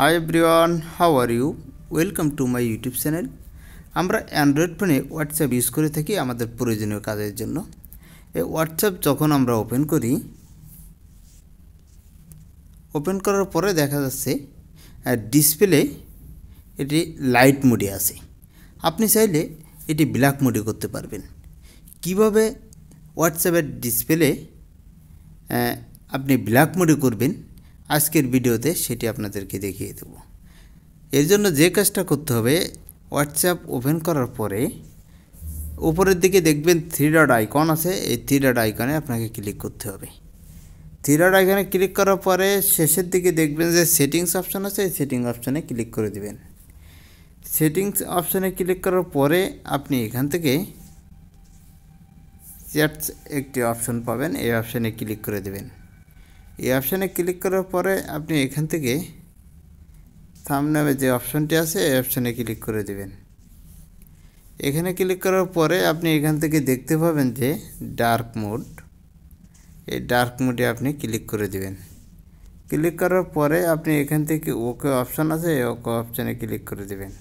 Hi everyone how are you welcome to my YouTube channel আমরা Android ফোনে WhatsApp use করে থাকি আমাদের প্রয়োজনীয় কাজের জন্য। এই হোয়াটসঅ্যাপ যখন আমরা ওপেন করি ওপেন করার পরে দেখা যাচ্ছে ডিসপ্লে এটি লাইট মোডে আছে। আপনি চাইলে এটি ব্ল্যাক মোডে করতে পারবেন। কীভাবে হোয়াটসঅ্যাপের ডিসপ্লে আপনি ব্ল্যাক মোডে করবেন? আজকের ভিডিওতে সেটি আপনাদেরকে দেখিয়ে দেব। এর জন্য যে কাজটা করতে হবে হোয়াটসঅ্যাপ ওপেন করার পরে উপরের দিকে দেখবেন থ্রি ডট আইকন আছে। এই থ্রি ডট আইকনে আপনাকে ক্লিক করতে হবে। থ্রি ডট আইকনে ক্লিক করার পরে শেষের দিকে দেখবেন যে সেটিংস অপশান আছে। এই সেটিং অপশানে ক্লিক করে দিবেন। সেটিংস অপশানে ক্লিক করার পরে আপনি এখান থেকে চ্যাটস একটি অপশন পাবেন। এই অপশানে ক্লিক করে দেবেন। এই অপশানে ক্লিক করার পরে আপনি এখান থেকে নামে যে অপশানটি আছে, এই অপশানে ক্লিক করে দেবেন। এখানে ক্লিক করার পরে আপনি এখান থেকে দেখতে পাবেন যে ডার্ক মোড। এই ডার্ক মোডে আপনি ক্লিক করে দেবেন। ক্লিক করার পরে আপনি এখান থেকে ওকে অপশান আছে ওকে অপশানে ক্লিক করে দেবেন।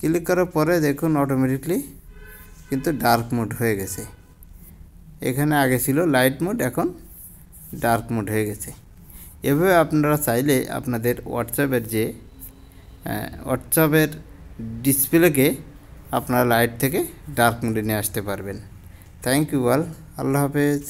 ক্লিক করার পরে দেখুন অটোমেটিকলি কিন্তু ডার্ক মোড হয়ে গেছে। এখানে আগে ছিল লাইট মোড, এখন ডার্ক মোড হয়ে গেছে। এভাবে আপনারা চাইলে আপনাদের হোয়াটসঅ্যাপের যে হোয়াটসঅ্যাপের ডিসপ্লেকে আপনারা লাইট থেকে ডার্ক মোডে নিয়ে আসতে পারবেন। Thank you all. আল্লাহ হাফেজ।